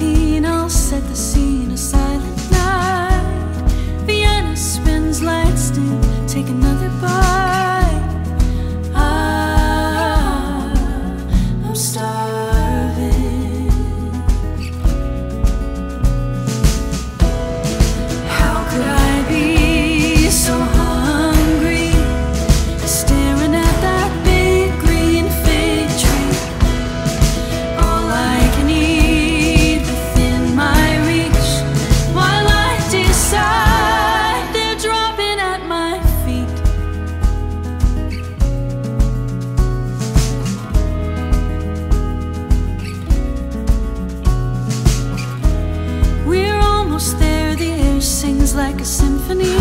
mean I'll set the scene a silent night. Vienna spins lights dim, take another bite. Ah, I'm starving. Almost there, the air sings like a symphony.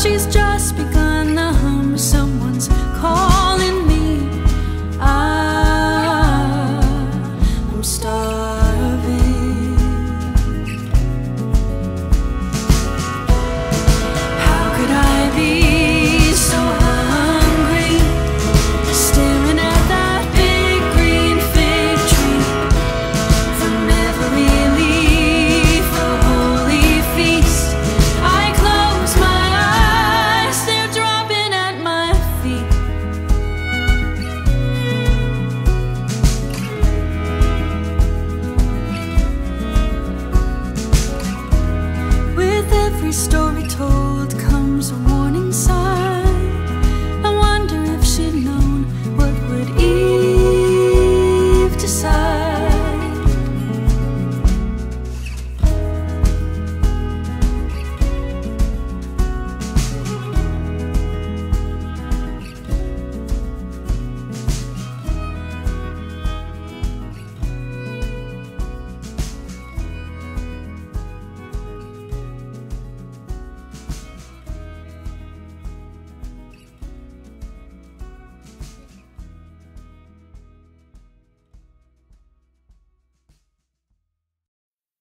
She's just begun the hum, someone's calling me. Ah, I'm starving. Every story.